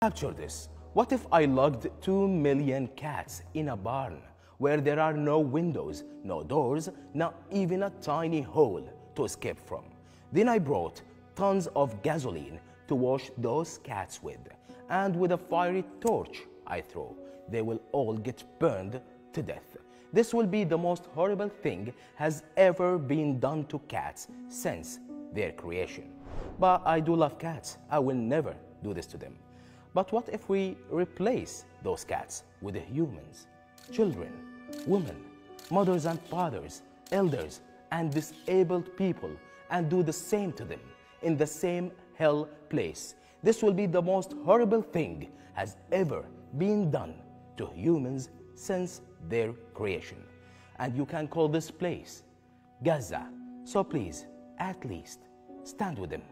Picture this. What if I locked 2 million cats in a barn where there are no windows, no doors, not even a tiny hole to escape from? Then I brought tons of gasoline to wash those cats with, and with a fiery torch I throw, they will all get burned to death. This will be the most horrible thing has ever been done to cats since their creation. But I do love cats. I will never do this to them. But what if we replace those cats with humans, children, women, mothers and fathers, elders, and disabled people, and do the same to them in the same hell place? This will be the most horrible thing has ever been done to humans since their creation. And you can call this place Gaza. So please, at least, stand with them.